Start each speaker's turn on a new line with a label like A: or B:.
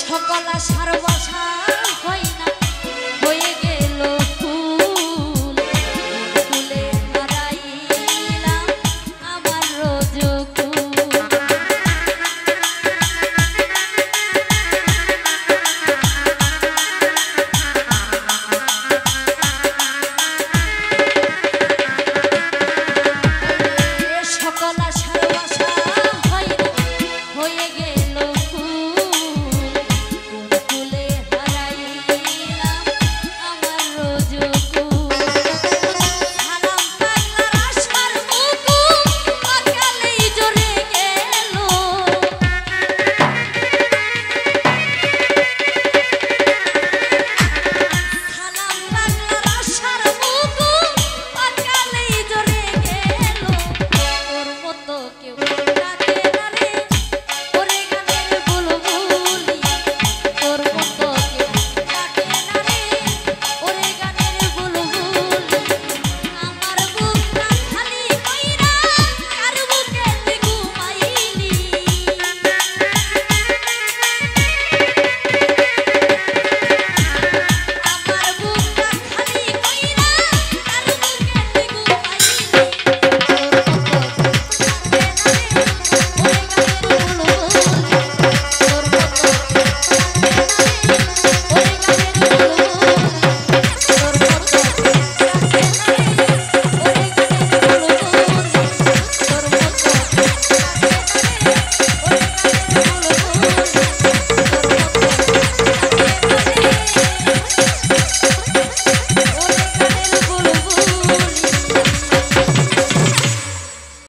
A: সকলা সর্বসা।